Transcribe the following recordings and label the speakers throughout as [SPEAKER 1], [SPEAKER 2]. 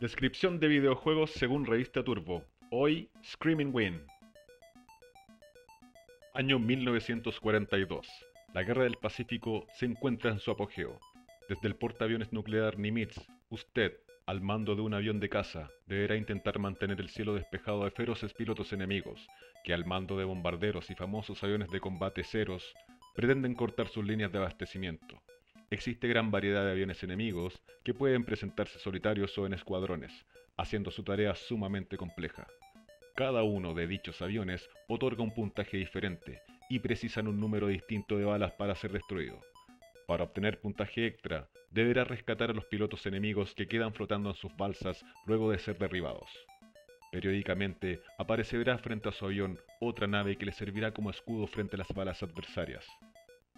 [SPEAKER 1] Descripción de videojuegos según revista Turbo. Hoy, Screaming Win. Año 1942. La Guerra del Pacífico se encuentra en su apogeo. Desde el portaaviones nuclear Nimitz, usted, al mando de un avión de caza, deberá intentar mantener el cielo despejado de feroces pilotos enemigos, que al mando de bombarderos y famosos aviones de combate ceros, pretenden cortar sus líneas de abastecimiento. Existe gran variedad de aviones enemigos que pueden presentarse solitarios o en escuadrones, haciendo su tarea sumamente compleja. Cada uno de dichos aviones otorga un puntaje diferente y precisan un número distinto de balas para ser destruido. Para obtener puntaje extra, deberá rescatar a los pilotos enemigos que quedan flotando en sus balsas luego de ser derribados. Periódicamente aparecerá frente a su avión otra nave que le servirá como escudo frente a las balas adversarias.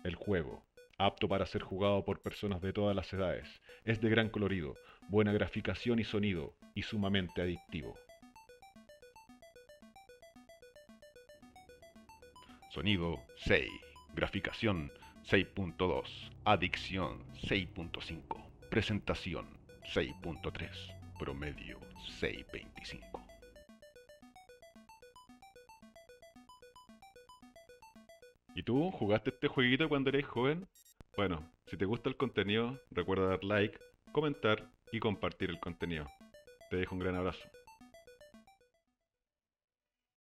[SPEAKER 1] El juego, apto para ser jugado por personas de todas las edades, es de gran colorido, buena graficación y sonido, y sumamente adictivo.
[SPEAKER 2] Sonido 6, graficación 6.2, adicción 6.5, presentación 6.3, promedio 6.25.
[SPEAKER 1] ¿Y tú jugaste este jueguito cuando eres joven? Bueno, si te gusta el contenido, recuerda dar like, comentar y compartir el contenido. Te dejo un gran abrazo.